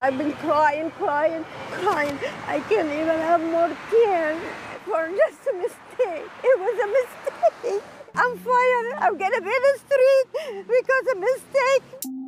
I've been crying, crying, crying. I can't even have more tears for just a mistake. It was a mistake. I'm fired. I'm gonna be in the street because of mistake.